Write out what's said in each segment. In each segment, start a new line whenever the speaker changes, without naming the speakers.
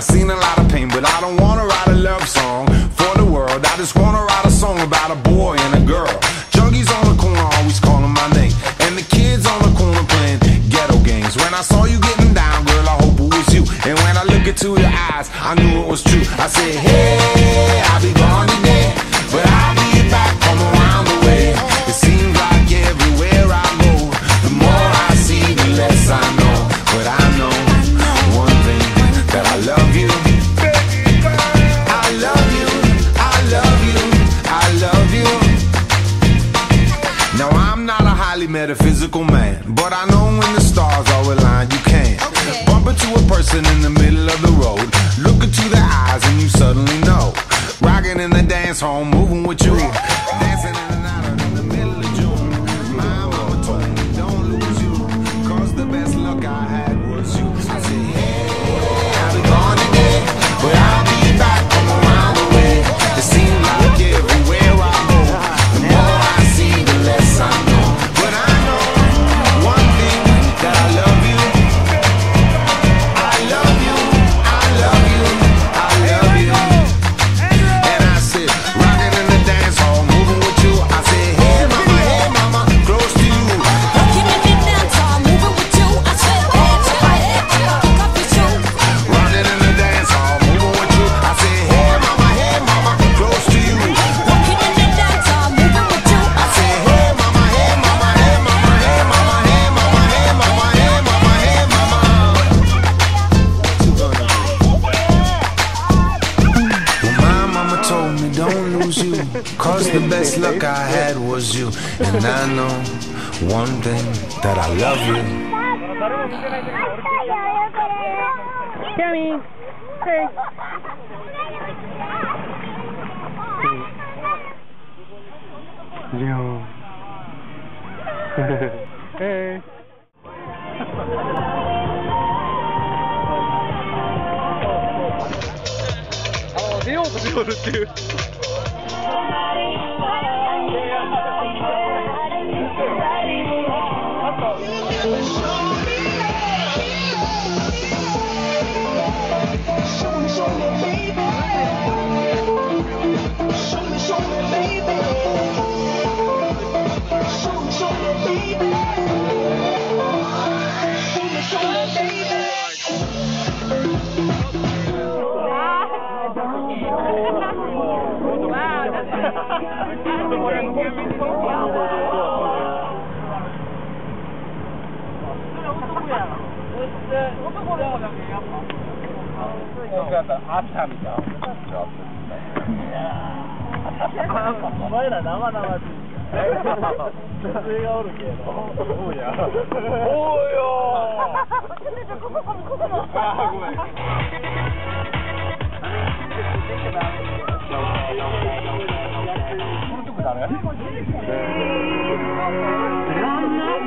joy and I seen a lot of pain, but I don't wanna write a love song for the world. I just wanna write a song about a boy and a girl. Junkies on the corner always calling my name, and the kids on the corner playing ghetto games. When I saw you getting down, girl, I hope it was you. And when I look into your eyes, I knew it was true. I said, Hey, I'll be gone today, but I'll be metaphysical man, but I know when the stars are aligned, you can. Bump into a person in the middle of the road, look into their eyes, and you suddenly know. Rocking in the dance hall, moving with you, dancing in and you. Cause the best luck I had was you. And I know one thing that I love you.
Hey. Yo. hey. Oh, the old dude. お前ら生々しい。女性がおるけど。そうや。おうよ。あ、ごめん。 about I'm not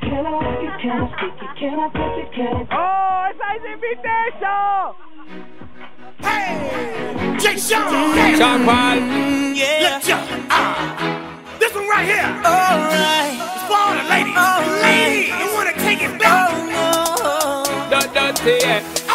Can I it? Can I it? Can I it?
Oh, it's Isaac invitation.
Hey! Jay Sean,
Sean Paul,
yeah. Let's go. Ah, this one right here.
All right.
It's for all the ladies.
All
ladies,
right.
you wanna take it back?
Oh no.
Dot Dot yeah.
Oh,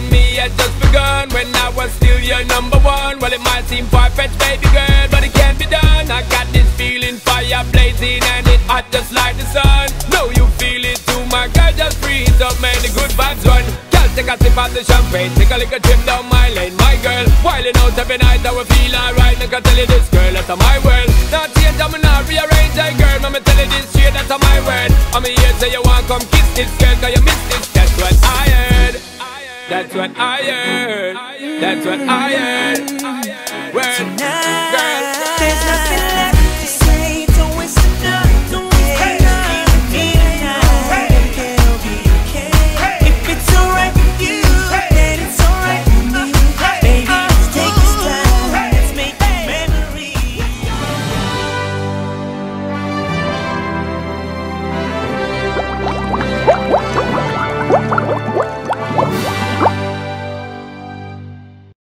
and me had just
begun. When I was still your number one. Well, it might seem far-fetched, baby girl, but it can't be done. I got this feeling, fire blazing, and it hot just like the sun. Know you feel it too, my girl, just breathe up, man. The good vibes run. Girl, take a sip of the champagne, take a little trip down my lane, my girl. Wilding out every night, I will feel alright. Like I tell you this, girl, that's my world. Not change, I'm not rearrange, hey girl. I'ma tell you this straight, that's my word. I'm here, say you want come kiss this girl, cause you miss this. That's what I heard. That's what I heard. That's what I heard.
Tonight,